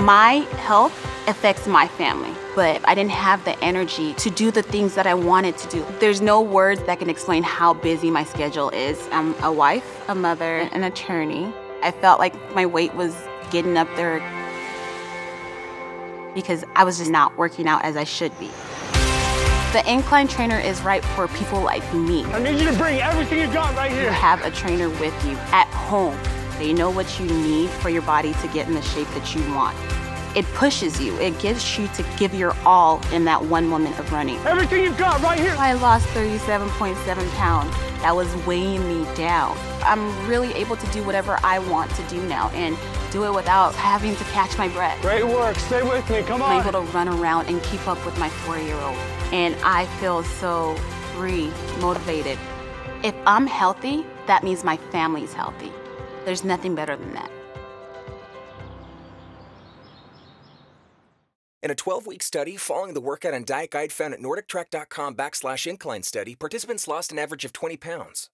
My health affects my family, but I didn't have the energy to do the things that I wanted to do. There's no words that can explain how busy my schedule is. I'm a wife, a mother, an attorney. I felt like my weight was getting up there because I was just not working out as I should be. The incline trainer is right for people like me. I need you to bring everything you got right here. Have a trainer with you at home. They know what you need for your body to get in the shape that you want. It pushes you. It gives you to give your all in that one moment of running. Everything you've got right here. I lost 37.7 pounds. That was weighing me down. I'm really able to do whatever I want to do now and do it without having to catch my breath. Great work. Stay with me. Come on. I'm able to run around and keep up with my four-year-old. And I feel so free, motivated. If I'm healthy, that means my family's healthy. There's nothing better than that. In a 12-week study following the workout and diet guide found at nordictrack.com backslash incline study, participants lost an average of 20 pounds.